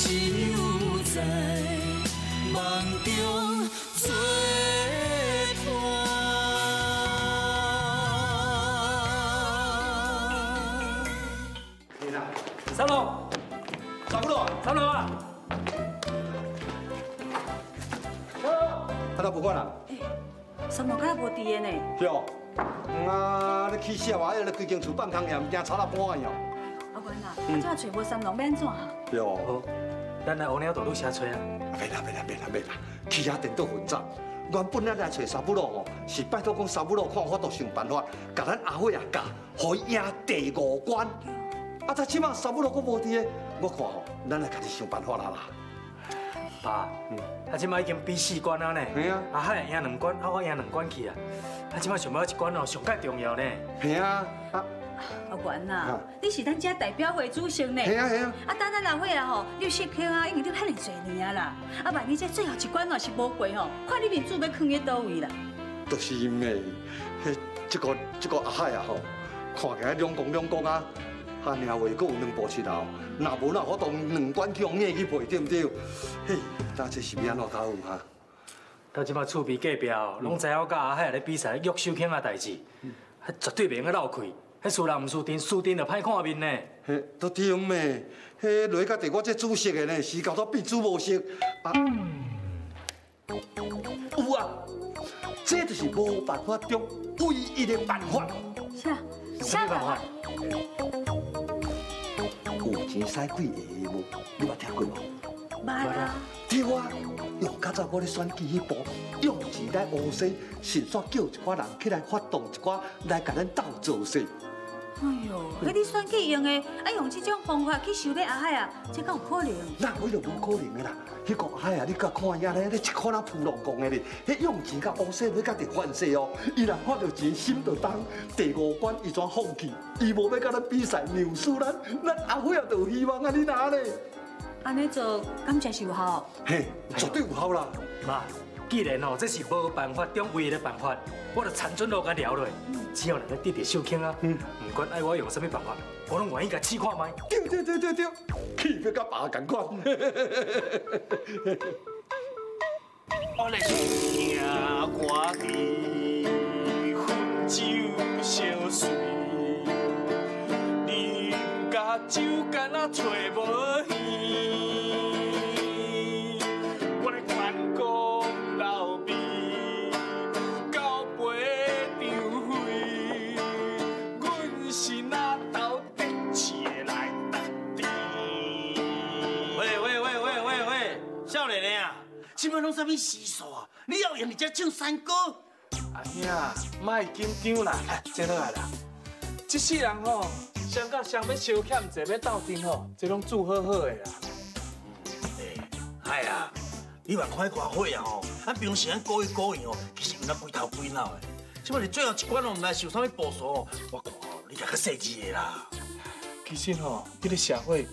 只有在梦中做伴。你呐，三楼，三楼，三楼啊！三楼，啊，那不管啦。什么敢无伫的呢？对哦。啊，你起笑啊！你规间厝放空也唔惊吵到半夜哦。阿元啊，啊，怎找无三郎免怎啊？对哦。咱来乌鸟大路下找啊。袂啦袂啦袂啦袂啦，起下电脑混杂。原本咱来找沙布罗哦，是拜托讲沙布罗看法度想办法，甲咱阿辉啊教，可以赢第五关。啊，但即马沙布罗阁无伫个，我看吼，咱来家己想办法啦啦。爸，啊，即马已经比四关啊呢。系啊。阿海赢两关，啊我赢两关去啊。啊，即马想要一关哦，上介重要呢。系啊。啊，阿元呐，你是咱家代表会主席呢。系啊系啊。啊，等咱两会啊吼，六十票啊，已经你拍了侪年啊啦。啊，万一这最后一关若是无过吼，看你面子要囥喺倒位啦。都是因为，迄这个这个阿海啊吼，看起来两公两公啊。阿娘话，阁有两步七头，若无那我当两关去用硬去陪，对不对？嘿，那这是要安怎搞哈？到即马厝边隔壁哦，拢知我甲阿海咧比赛约收庆啊代志，迄绝对袂用闹开，迄输人毋输阵，输阵就歹看面呢。嘿，都对咩？迄落甲地我这主席的呢，是搞到变主无色啊？有啊，这就是无办法中唯一的办法。啥？啥办法？有钱使鬼的无？你捌听过无？捌啊。对啊，用较早我咧选举迄步，用钱来乌西，迅速叫一寡人起来发动一寡来甲咱斗做势。哎呦，迄你选举用的，啊用这种方法去收买阿海啊，这敢有可能？那我就无可能的啦。迄个阿海啊，你甲看遐咧，你一看那扑龙讲的咧，迄用钱甲乌西，你甲直反势哦。伊若看到钱，心就动。第五关伊全放弃，伊无要甲咱比赛，牛输咱，咱阿辉也就有希望啊！你哪咧？安尼做，感觉是有效？嘿，绝对有效啦！妈，既然哦，这是无办法中唯一的办法，我就残存落甲聊落。只要能够得到秀庆啊，不管爱我用什么办法，我拢愿意甲试看卖。对对对对对，气要甲爸同款。我来听歌的分酒烧水，你甲酒干那找无即摆拢啥物时数啊？你要用你才唱山歌？阿兄，莫紧张啦，坐落来啦。即世人吼，上到上要相欠，坐要斗阵吼，这拢做好好的啦。哎呀，你万看寡火啊吼，咱平时咱故意故意哦，其实有那规头规脑的。即摆你最后一关哦，唔知受啥物部署哦，我看哦，你较细致的啦。其实吼，这个社会，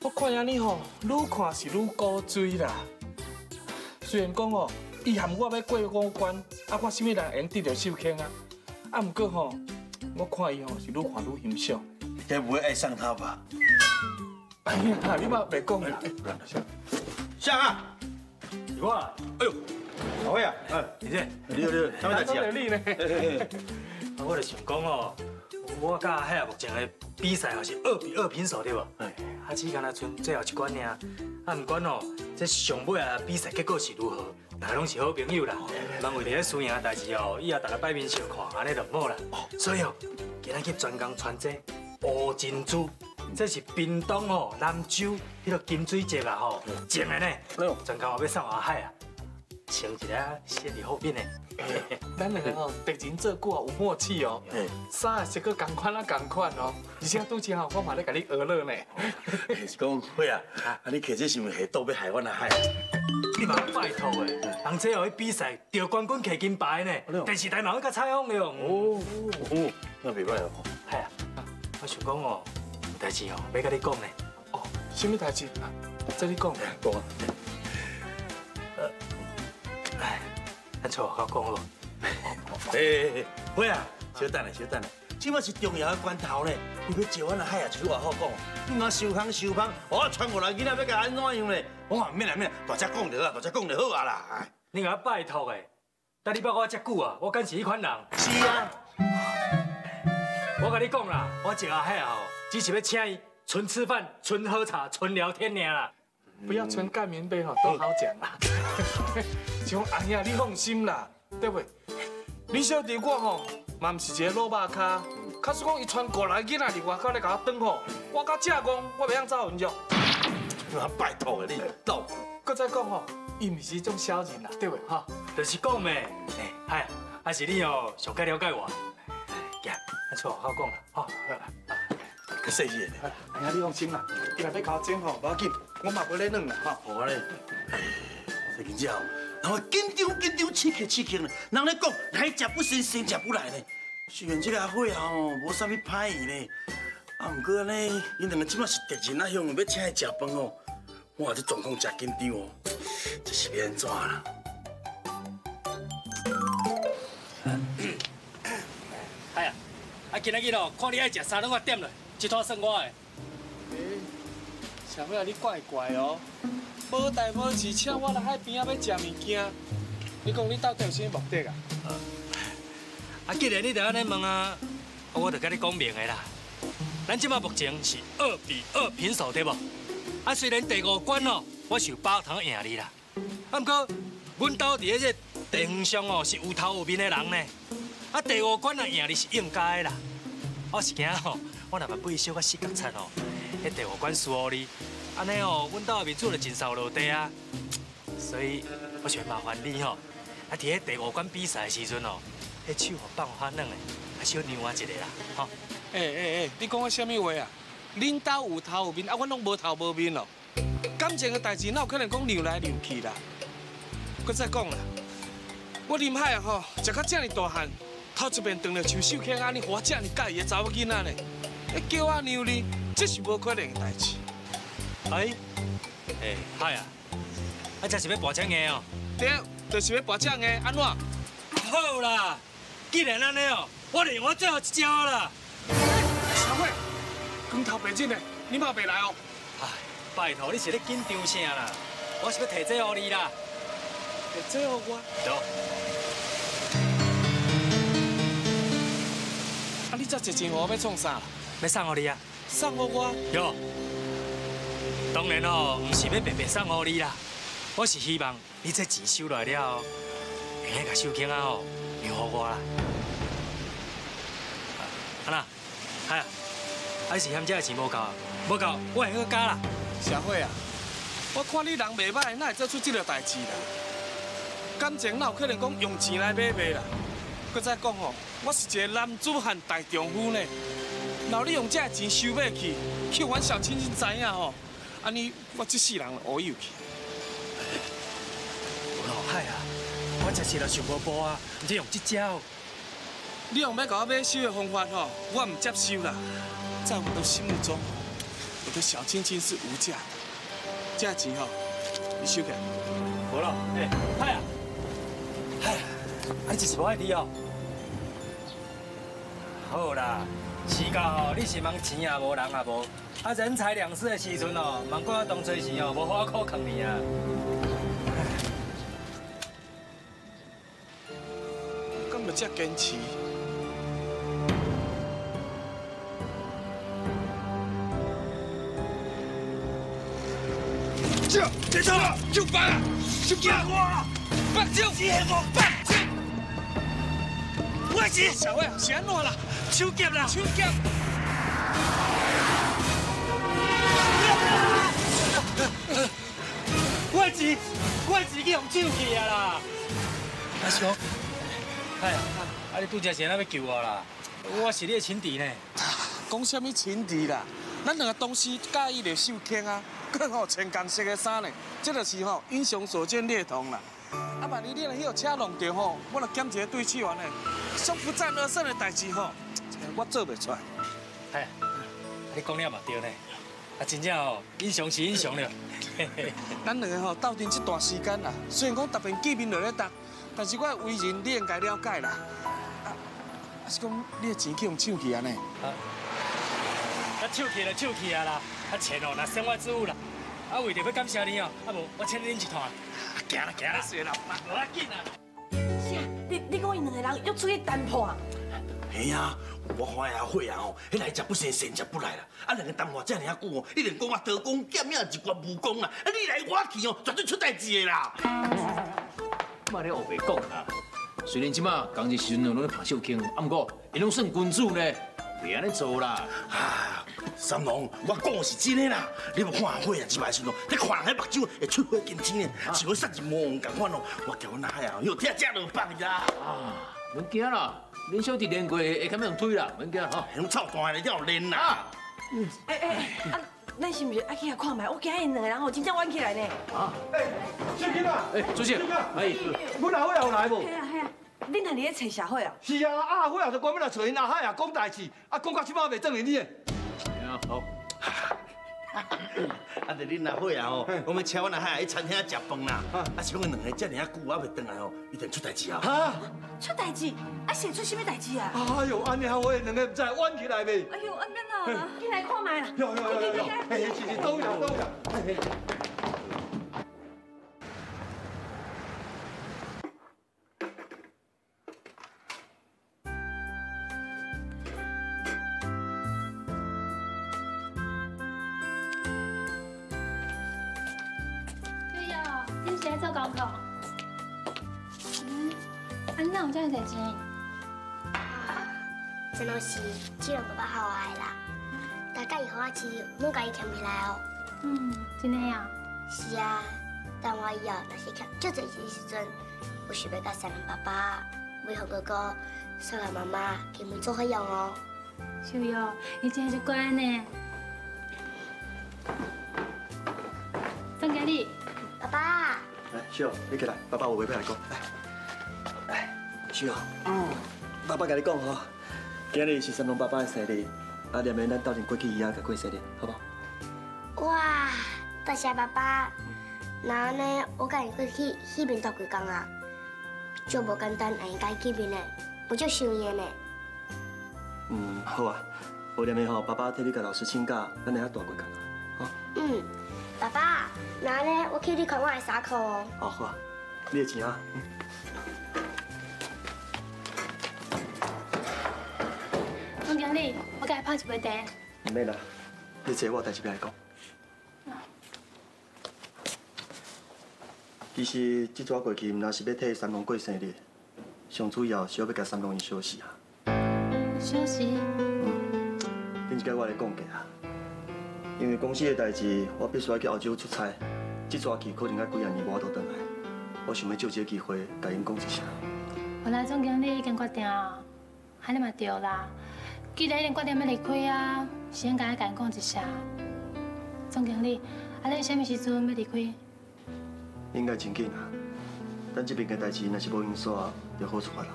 我看下你吼，愈看是愈古锥啦。虽然讲哦，伊含我要过五关，啊，我什么人会得到秀庆啊？啊，毋过吼，我看伊吼是愈看愈欣赏。该不会爱上他吧？哎呀，你嘛别讲啦。下啊，我，哎呦，阿辉啊，哎，你这，你好你好，啥物代志啊？你呢？啊，我就想讲哦，我甲阿海啊目前的比赛哦是二比二平手对无？哎，啊只敢若剩最后一关尔，啊毋管哦，这上尾啊比赛结果是如何，那拢是好朋友啦。莫为了输赢的代志哦，以后大家摆面相看，安尼就唔好啦。所以哦，今日去专工传这乌珍珠，这是屏东哦南州迄个金水节啊吼，种的呢，专工要送阿海啊，穿一个先伫后边的。咱两个哦，敌人做久啊有默契哦。衫也是个同款啊同款哦，而且拄只吼，我嘛咧甲你学乐呢。是讲会啊，啊你摕这是毋是下赌要害我阿海？你嘛拜托诶，人这后去比赛得冠军摕金牌呢，电视台嘛要甲采访的哦。哦哦，那袂歹哦。系啊，我想讲哦，有代志哦，要甲你讲呢。哦，什么代志啊？这你讲，讲啊。哎，咱错好讲好。哎，辉啊，小等下，小等下，即摆是重要的关头呢，你要招阮来海也就话好讲。你若受康受康，我传过来囡仔要甲安怎样呢？我话免啦免啦，大只讲就好，大只讲就好啊啦。你甲我拜托的，但你捌我遮久啊，我敢是迄款人。是啊，我甲你讲啦，我食阿海啊，只是要请伊纯吃饭、纯喝茶、纯聊天尔啦。不要纯盖棉被哈，都好讲啦。像阿兄，你放心啦，对不？你小弟我吼，嘛唔是一个老肉卡，假使讲伊穿过来囡仔伫外口来甲我等吼，我甲正讲，我袂晓走运作。我拜托的你，走。搁再讲吼，伊毋是种小人啦，对不？哈，就是讲咩？哎，嗨，还是你哦，上该了解我。行，安错好讲啦，好。可细致的，阿兄你放心啦，伊若要甲我整吼，无要紧，我嘛不咧软啦，哈。好嘞。这个之后，然后紧张紧张，刺激刺激呢。人咧讲，来食不新鲜，食不来呢。虽然这个阿辉吼无啥物歹意呢，啊，不过呢，因两个即马是敌人啊，向要请伊食饭哦。哇，这状况真紧张哦，这是要安怎啦？哎呀，啊，今仔日哦，看你爱食啥，拢我点了，一套算我的。小妹啊，你怪怪哦，无代无志请我来海边啊要食物件，你讲你到底有啥目的啊？啊，既然你在安尼问啊，我就跟你讲明的啦。咱即马目前是二比二平手，对不？啊，虽然第五关哦，我是有包糖赢你啦，啊，不过阮兜伫个地方上哦是有头有面的人呢。啊，第五关啊赢你是应该的啦。我是惊吼，我若把背小可四角残哦。迄第五关输你，安尼哦，阮兜面做了真少落地啊，所以我想麻烦你吼，啊，伫迄第五关比赛的时阵哦，迄手哦放花软的，还是要让我一个啦，吼。诶诶诶，你讲我什么话啊？恁兜有头有面，啊，阮拢无头无面哦。感情的代志哪有可能讲扭来扭去啦？搁再讲啦，我林海啊吼，食到这么大汉，头一遍当了像秀卿安尼花这么介意的查某囡仔呢，要叫我扭你？这是无可能的代志。哎，哎，嗨啊！啊，这是要拔奖的哦。对，就是要拔奖的，安怎？好啦，既然安尼哦，我就用我最后一招啦。小慧，光头白日的，你嘛袂来哦？哎，拜托，你是咧紧张啥啦？我是要提这给你啦。提这给我？走。啊，你这一钱我要创啥？要送给你啊。送给我？哟，当然哦，不是要白白送给你啦，我是希望你这钱收来了，会用甲秀卿啊哦，留给我啦。啊啦，哎呀，还是嫌这钱无够，无够，我会去加啦。小慧啊，我看你人袂歹，哪会做出这个代志啦？感情哪有可能讲用钱来买卖啦？搁再讲吼，我是一个男子汉大丈夫呢。然后你用这钱收买去，去阮小亲戚知影吼，安尼我这世人乌有去。老海啊，我真是来想无步啊，唔是用这招。你用要甲我买收的方法吼，我唔接受啦。在我的心目中，我的小亲亲是无价的。这钱吼，你收起来。好了，哎，海啊，海，啊你就是无爱你哦。好啦。时间哦，你是忙钱也无，人也无，啊人财两失的时阵哦，忙怪我当初时哦，无花苦坑你啊。干嘛这坚持？这，别吵了，就烦了，就别我，别叫我，别小魏，是安怎啦？手夹啦！手夹！我钱，我钱去用手去啊啦！阿叔，哎呀，啊你拄则是安要救我啦？我是你的情敌呢。讲什么情敌啦？咱两个同时介意着受轻啊，更好穿红色的衫呢。这就是吼英雄所见略同啦。啊，万一你若迄个车弄掉吼，我来检一个对手完呢，说不战而胜的代志吼。我做袂出来，哎，你讲了嘛对呢，啊，真正哦，英雄是英雄了。咱两个吼斗阵这段时间啦，虽然讲逐边见面就咧打，但是我为人你应该了解啦。啊是讲你的钱去用抢去安尼？啊，抢去就抢去啊啦！啊，钱哦，那生我之物啦。啊，为着要感谢你哦，啊无我请恁一团。行啦行啦，算啦，无要紧啦。是啊，你你讲伊两个人约出去谈判。系啊，我看下会啊吼，迄来者不善，善者不来啦。啊，两个谈话这尔久哦，一定讲我刀工剑影一挂武功啊！啊，你来我去哦，绝对出代志的啦。嘛咧学袂讲啦，虽然即马刚日时阵拢咧拍手庆，啊，毋过伊拢算君子呢，袂安尼做啦。啊，三郎，我讲的是真的啦。你无看下会啊，即摆时阵，你看人迄目睭会出火金睛的，像要杀人魔王共款哦。我叫阮阿海啊，又听正落放啦。啊，免惊啦，恁小弟练过会较用推啦，免惊哈。迄种臭大的了练啦。哎哎，啊，咱是毋是爱去遐看卖？我惊因两个人吼真正冤起来呢。啊，哎，小金啊，哎，主席，哎，阮阿辉有来无？系啊系啊，恁哪里咧找社会啊？是啊，阿辉也就关门来找因阿海啊，讲代志，啊，讲到即摆未转来你的。啊，好。啊，着恁阿伙啊吼，我们请阮阿海去餐厅食饭啦。啊，是讲两个这尔啊久啊未转来吼，一定出代志啊。哈？出代志？啊，是出什么代志啊？哎呦，安尼啊，我两个唔知冤起来未？哎呦，安怎啊？进来看卖啦。有有有有，有，哎，是是，都有都有。在做功课？嗯，啊，你哪有这样代志？真的是爸爸好爱啦，大家以后啊是拢家己欠起来哦。嗯，真的呀。是啊，但我以后若是欠足侪钱时阵，我想要甲三郎爸爸、美和哥哥、少兰妈妈他们做伙用哦。秀哟，你真是乖呢。张经理，爸爸，来，秀，你起来，爸爸有话要来讲。来，来，秀，嗯，爸爸跟你讲吼，今日是三龙爸爸的生日，啊，连免咱斗阵过去伊遐甲过生日，好不好？哇，多谢爸爸。那呢，我甲伊过去那边住几工啊？就无简单，让伊家见面呢，不就想伊呢？嗯，好啊，无连免吼，爸爸替你甲老师请假，咱来遐大过工啊，好？嗯，爸爸，那呢，我去你看我的衫裤哦。哦，好啊，你的钱啊。嗯总经理，我甲你泡一杯茶。唔免啦，你坐我有代志要来讲。其实这撮过去，毋若是要替三龙过生日，上主要是要要甲三龙伊休息啊。休息。顶一摆我来讲过啊，因为公司的代志，我必须要去澳洲出差，这撮期可能要几啊年我都回来。我想要借这个机会，甲因讲一声。原来总经理已经决定啊，安尼嘛对啦。既然已经决定要离开啊，先甲伊甲伊讲一声。总经理，啊，你什么时阵要离开？应该真紧啊，等这边的代志若是无因煞，就好出发啦。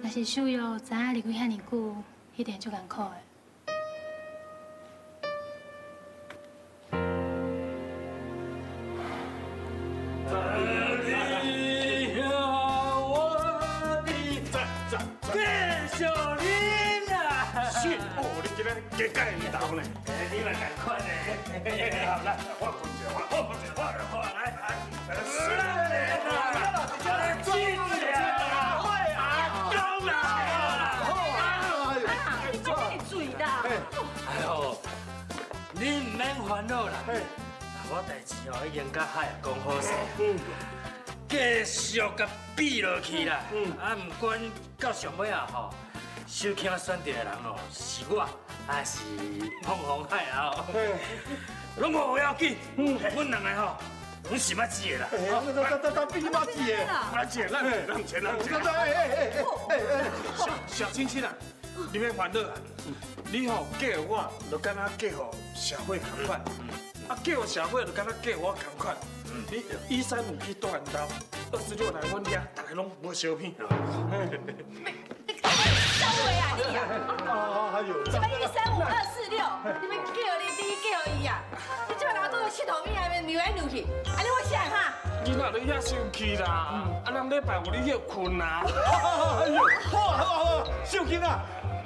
若是秀友知影离开遐尼久，一定足艰苦的。来，我滚一下，我滚一下，我来。来，是啦，来。进啦，会啊，高啦，你做咩嘴啦？哎呦，你唔免烦恼啦，我代志哦已经甲海讲好势，继续甲比落去啦，啊，唔管到上尾啊吼。小庆选择的人哦，是我还是碰红海啊？拢无要紧，阮两个吼，拢是捌字的啦。哒哒哒，比你捌字的，捌字，咱咱钱咱钱。哎哎哎哎哎！小小青青啊，你免烦恼啊，你吼嫁我，就敢若嫁互社会同款，啊嫁互社会就敢若嫁我同款。你一三五去大人道，二十六来阮家，大家拢无相片。收回来！你啊！哎呦，什么一三五二四六？你们叫你弟叫伊啊！你这摆拿到佚佗面还没扭来扭去，安尼我想哈。囡仔你遐生气啦，啊，人礼拜五你休困啊。哎呦，好啊好啊好啊，秀琴啊，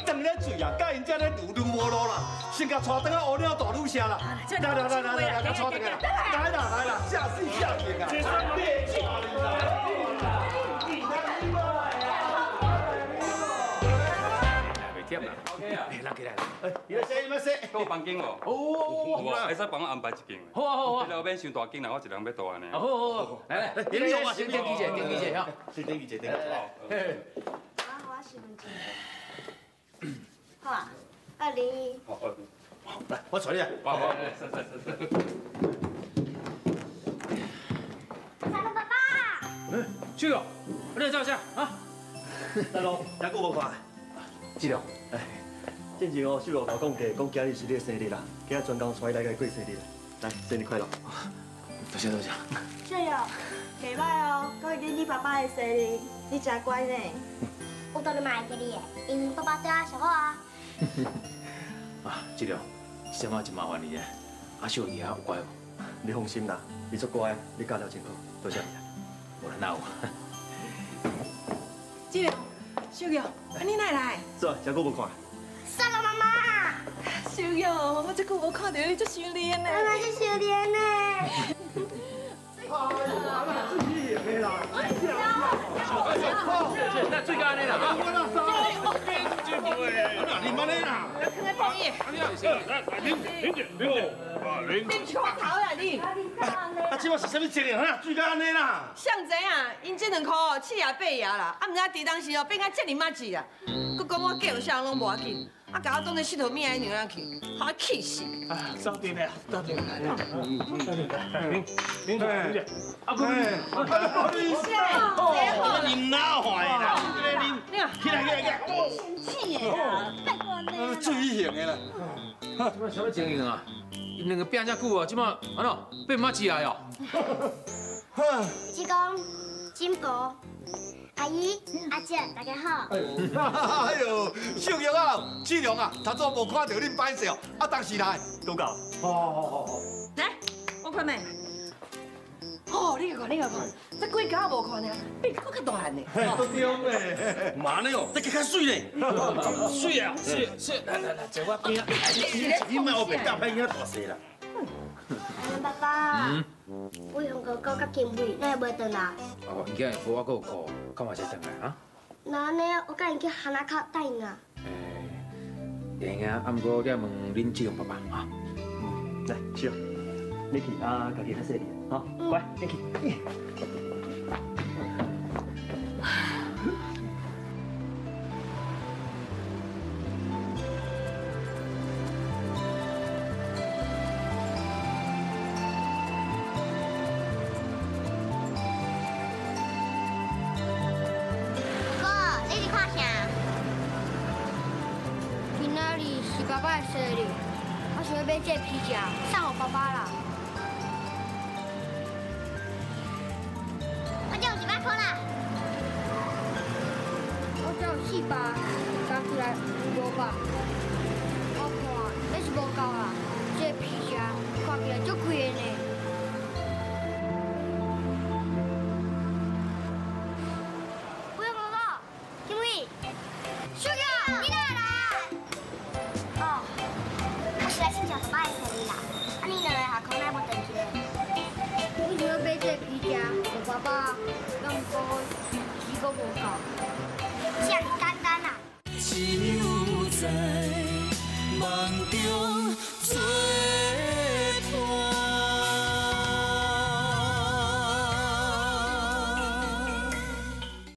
等咧水啊，甲因遮咧路路无路啦，先甲带倒去乌鸟大路下啦。来来来来来，甲带倒去啦，来啦来啦，下水下田啊。来起来。你来说，你来说。我有房间哦，哦，有啊，会使帮我安排一间。好啊好啊你。后免伤大间啦，我一人要住安尼。好好好，来来，你你我先登记者，登记者哈。先等一下，等一下。啊，我是问题。好啊，二零一。好，好，来，我带你来。好，好，是是是是。三个爸爸。去哦，我来照一下啊。大哥，还久无看。记了。哎，之前哦，秀罗甲我讲过，讲今日是你的生日啦，今日专工带你来甲你过生日啦。来，生日快乐。多谢多谢。秀友，袂歹哦，今日你爸爸的生日，你真乖呢。我当然买给你的，因为爸爸对我上好啊。啊，志良，这嘛真麻烦你了。阿秀你还有乖哦。你放心啦，你足乖，你教了真好，多谢你啦。我 哪有？志良秀友，啊你哪来？是啊，真久无看。三个妈妈，小友，我这久无看到你，足想念呢。妈妈是小莲呢。那最高安尼啦啊。你妈呢啦？你错头啦你！啊，这摆是啥物情形啊？水到安尼啦？像知啊，因这两箍哦，七牙八牙啦，啊，毋知伫当时哦变甲遮尔马子啦，佮讲我计有啥拢无要紧，啊，甲我当作佚佗面来扭来去，好气死！啊，走进来，走进来，来，林林林姐，阿哥，你好，你哪坏啦？你看，起来起来起来！生气耶啦，拜托你。水型的啦。这摆什么情形啊？因两个拼遮久啊，即摆安怎变马子来哦？志公、金伯、阿姨、阿姐，大家好。哎呦，秀玉啊，志良啊，头早无看到恁摆设哦，啊，当时来都到。好好好好好。来，我看麦。哦，你个看，你个看，这几家无看呢，变搁较大汉呢。都对嘞，妈呢哦，这个较水嘞。水啊，水水，来来来，坐我边啊。你莫学白教歹囝大细啦。爸爸，伟雄哥哥甲金伟，哪会回来？哦，物件无我阁有课，干嘛才回来啊？那安尼，我甲因去汉那口等因啊。诶，会啊，啊，毋过你问恁志勇爸爸啊。来，秀，你去啊，家己较细点，好，乖，你去。我想要买这皮夹上我包包了。